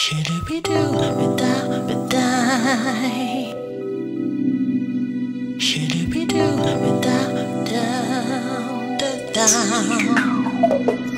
Should we do da ba die? Should we do da down da down?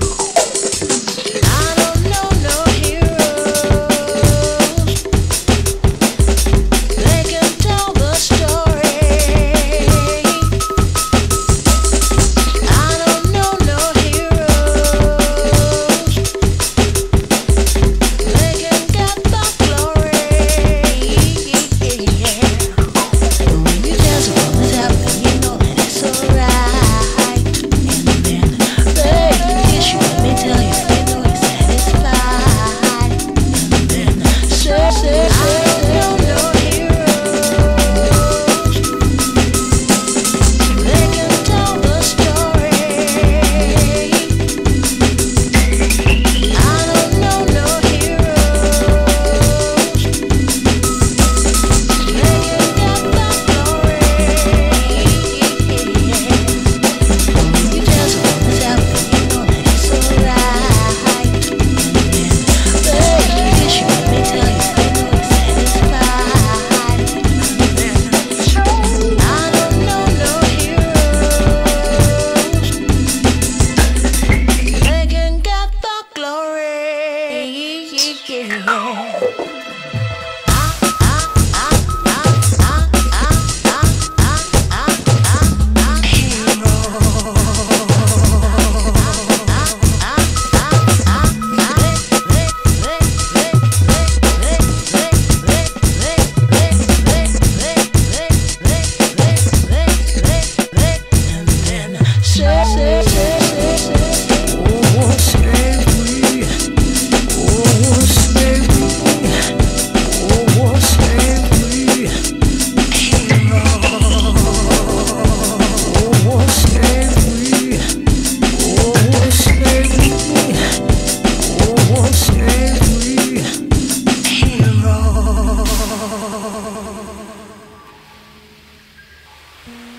Mm-hmm.